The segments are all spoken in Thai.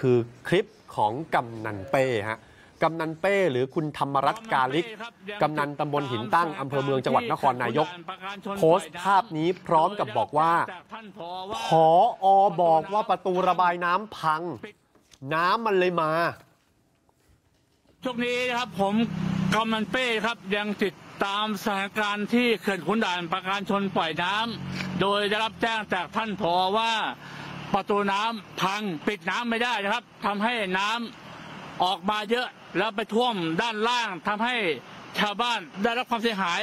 คือคลิปของกำนันเป้ฮะกำนันเป้หรือคุณธรรมรัตน์กาลิก กำนันตำบลหินตั้ง อำเภอเมืองจังหวัดนครนายก โพสต์ภาพนี้พร้อมกับบอกว่าพออบอกว่าประตูระบายน้ำพัง น้ำมันเลยมาช่วงนี้นะครับผมกำนันเป้ครับยังติดตามสถานการณ์ที่เขื่อนขุนด่านประการชนปล่อยน้ำโดยได้รับแจ้งจากท่านผอว่า ประตูน้ำพังปิดน้ำไม่ได้นะครับทำให้น้ำออกมาเยอะแล้วไปท่วมด้านล่างทำให้ชาวบ้านได้รับความเสียหาย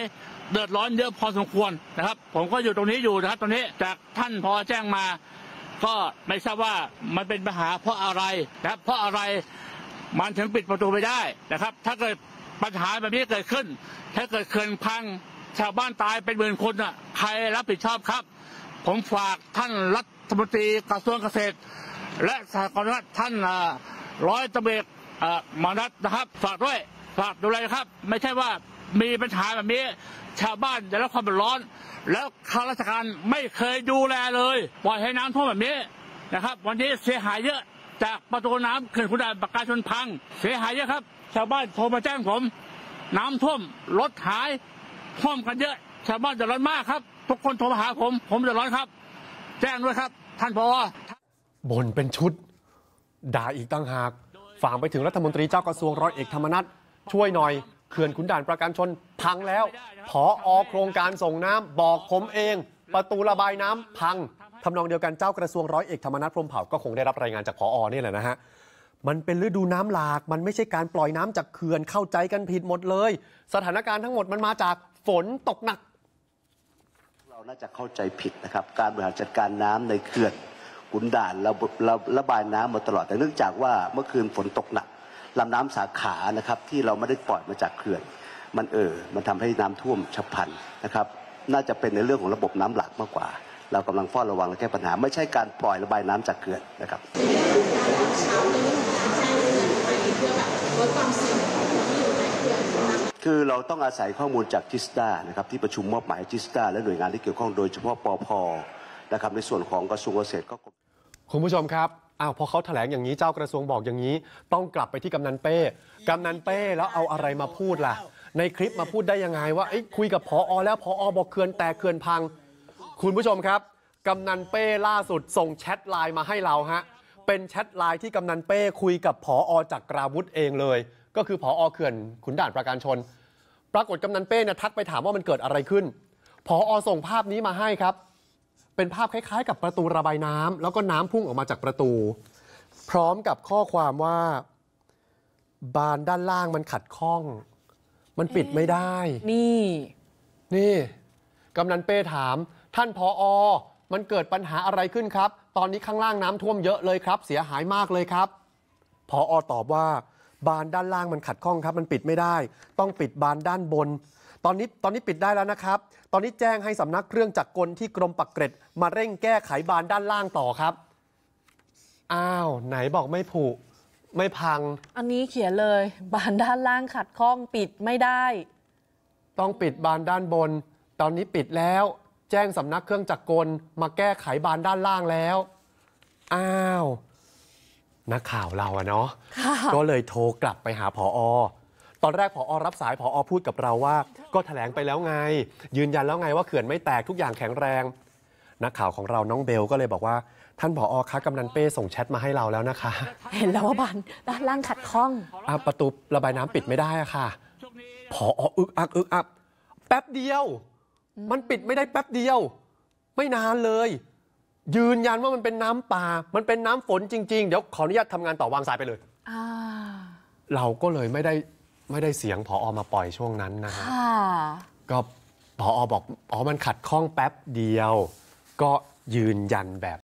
เดือดร้อนเยอะพอสมควรนะครับ ผมก็อยู่ตรงนี้อยู่นะครับ ตรงนี้จากท่านพอแจ้งมา ก็ไม่ทราบว่ามันเป็นปัญหาเพราะอะไรนะครับ เพราะอะไรมันถึงปิดประตูไม่ได้นะครับ ถ้าเกิดปัญหาแบบนี้เกิดขึ้น ถ้าเกิดเขื่อนพังชาวบ้านตายเป็นหมื่นคนอะใครรับผิดชอบครับ ผมฝากท่านรัฐ มนตรีกระทรวงเกษตร และสหกรณ์รัฐท่านร้อยตำรวจเอ่อมานัดนะครับฝากด้วยฝากดูแลครับ ไม่ใช่ว่ามีปัญหาแบบนี้ ชาวบ้านจะรับความเดือดร้อน แล้วข้าราชการไม่เคยดูแลเลย ปล่อยให้น้ำท่วมแบบนี้นะครับ วันนี้เสียหายเยอะจากประตูน้ำเขื่อนขุนด่านปากกาชนพัง เสียหายเยอะครับ ชาวบ้านโทรมาแจ้งผม น้ำท่วมรถหายท่วมกันเยอะ ชาวบ้านเดือดร้อนมากครับ ทุกคนโทรมาหาผม ผมเดือดร้อนครับ แจ้งด้วยครับ ท่านพอบ่นเป็นชุด ด่าอีกตั้งหากฝากไปถึงรัฐมนตรีเจ้ากระทรวงร้อยเอกธรรมนัฐช่วยหน่อยเขื่อนขุนด่านประการชนพังแล้วพออโครงการส่งน้ำบอกผมเอง ประตูระบายน้ำพังทำนองเดียวกันเจ้ากระทรวงร้อยเอกธรรมนัฐพรมเผ่าก็คงได้รับรายงานจากพออนี่แหละนะฮะมันเป็นฤดูน้ำหลาก มันไม่ใช่การปล่อยน้ำจากเขื่อนเข้าใจกันผิดหมดเลย สถานการณ์ทั้งหมดมันมาจากฝนตกหนัก เราน่าจะเข้าใจผิดนะครับ การบริหารจัดการน้ำในเขื่อนขุนด่านเราราระบายน้ำมาตลอด แต่เนื่องจากว่าเมื่อคืนฝนตกหนักลำน้ำสาขานะครับที่เราไม่ได้ปล่อยมาจากเขื่อน มันเอ่อมันทำให้น้ำท่วมฉับพลันนะครับ น่าจะเป็นในเรื่องของระบบน้ำหลักมากกว่า เรากำลังเฝ้าระวังและแก้ปัญหา ไม่ใช่การปล่อยระบายน้ำจากเขื่อนนะครับ คือเราต้องอาศัยข้อมูลจาก GISTDA นะครับที่ประชุมมอบหมาย GISTDA และหน่วยงานที่เกี่ยวข้องโดยเฉพาะปอพนะครับในส่วนของกระทรวงเกษตรก็คุณผู้ชมครับอ้าวพอเขาแถลงอย่างนี้เจ้ากระทรวงบอกอย่างนี้ ต้องกลับไปที่กำนันเป้กำนันเป้แล้วเอาอะไรมาพูดล่ะ ในคลิปมาพูดได้ยังไงว่าคุยกับพออแล้วพออบอกเขื่อนแตกเขื่อนพัง คุณผู้ชมครับกำนันเป้ล่าสุดส่งแชทไลน์มาให้เราฮะ เป็นแชทไลน์ที่กำนันเป้คุยกับพออจากกราวุธเองเลย ก็คือพออเขื่อนขุนด่านประการชน ปรากฏกำนันเป้เนี่ยทักไปถามว่ามันเกิดอะไรขึ้นพออส่งภาพนี้มาให้ครับ เป็นภาพคล้ายๆ กับประตูระบายน้ำแล้วก็น้ำพุ่งออกมาจากประตู พร้อมกับข้อความว่า บานด้านล่างมันขัดข้อง มันปิดไม่ได้ นี่ นี่กำนันเป้ถาม ท่านพออ มันเกิดปัญหาอะไรขึ้นครับ ตอนนี้ข้างล่างน้ำท่วมเยอะเลยครับ เสียหายมากเลยครับพออตอบว่าบานด้านล่างมันขัดข้องครับ มันปิดไม่ได้ ต้องปิดบานด้านบน ตอนนี้ตอนนี้ปิดได้แล้วนะครับ ตอนนี้แจ้งให้สำนักเครื่องจักรกลที่กรมปักเกร็ด มาเร่งแก้ไขบานด้านล่างต่อครับ อ้าว ไหนบอกไม่ผุไม่พัง อันนี้เขียนเลย บานด้านล่างขัดข้องปิดไม่ได้ ต้องปิดบานด้านบน ตอนนี้ปิดแล้ว แจ้งสำนักเครื่องจักรกล มาแก้ไขบานด้านล่างแล้ว อ้าว นักข่าวเราอะเนาะค่ะก็เลยโทรกลับไปหาผออตอนแรกผออรับสายผออพูดกับเราว่า ก็แถลงไปแล้วไง ยืนยันแล้วไงว่าเขื่อนไม่แตกทุกอย่างแข็งแรง นักข่าวของเราน้องเบลก็เลยบอกว่า ท่านผออคะกำนันเป้ส่งแชทมาให้เราแล้วนะคะ เห็นแล้วว่าบานด้านล่างขัดข้องอะประตูระบายน้ำปิดไม่ได้อะค่ะผออึกอักอึกอักแป๊บเดียว มันปิดไม่ได้แป๊บเดียว ไม่นานเลย ยืนยันว่ามันเป็นน้ำป่า มันเป็นน้ำฝนจริง ๆ เดี๋ยวขออนุญาตทำงานต่อวางสายไปเลยอ่าเราก็เลยไม่ได้ไม่ได้เสียงพออมาปล่อยช่วงนั้นนะฮะค่ะก็พออบอกอ๋อมันขัดข้องแป๊บเดียว ก็ยืนยันแบบ